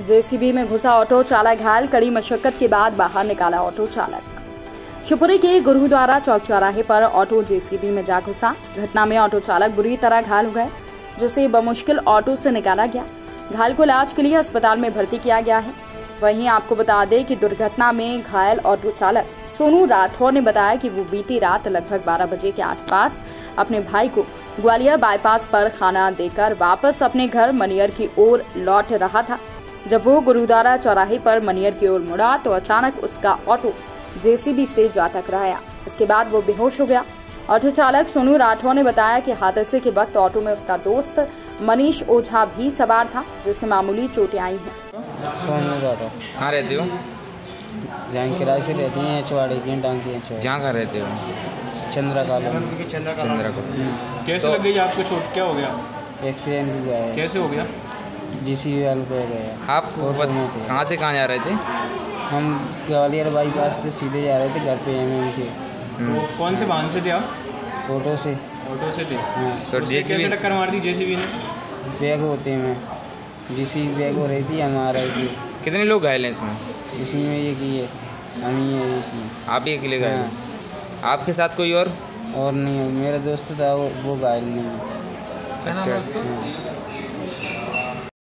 JCB में घुसा auto चालक घायल, कड़ी मशक्कत के बाद बाहर निकाला ऑटो चालक। शिवपुरी के गुरुद्वारा चौक चौराहे पर ऑटो जेसीबी में जा घुसा। घटना में ऑटो चालक बुरी तरह घायल हो गए, जिसे बमुश्किल ऑटो से निकाला गया। घायल को इलाज के लिए अस्पताल में भर्ती किया गया है। वहीं आपको बता दें कि दुर्घटना में घायल ऑटो चालक सोनू राठौर ने बताया कि वो बीती रात लगभग 12 बजे के आसपास अपने भाई को ग्वालियर बाईपास पर खाना देकर वापस अपने घर मनियर की ओर लौट रहा था। जब वो गुरुद्वारा चौराहे पर मनियर की ओर मुड़ा तो अचानक उसका ऑटो जेसीबी से जा टकराया। इसके बाद वो बेहोश हो गया। ऑटो चालक सोनू राठौर ने बताया कि हादसे के वक्त ऑटो में उसका दोस्त मनीष ओझा भी सवार था जिसे मामूली चोटें आई हैं। सोनू राठौर। कहाँ रहते हो? जहाँ किराए से रहती हैं छुआड़े की टांग की जहाँ कहाँ रहते हो? चंद्रा कॉलोनी चंद्रा को कैसे लग गई आपको चोट? क्या हो गया? एक्सीडेंट है। कैसे हो गया? जीसी वाले दे गए। आप कहाँ से कहाँ जा रहे थे? हम ग्वालियर बाईपास से सीधे जा रहे थे घर पे एम एम के तो कौन से वाहन से थे आप? ऑटो से। ऑटो से थे? हाँ। तो उसने कैसे जेसीबी टक्कर मार दी जेसीबी ने? बैग होते हैं। जीसी बैग हो रही थी हम आ रहे थे। कितने लोग घायल हैं इसमें? इसी में ये की है। हम ही है इसमें आप ही अकेले घायल हाँ? आपके साथ कोई और? और नहीं मेरा दोस्त था वो वो घायल नहीं है। अच्छा। हाँ।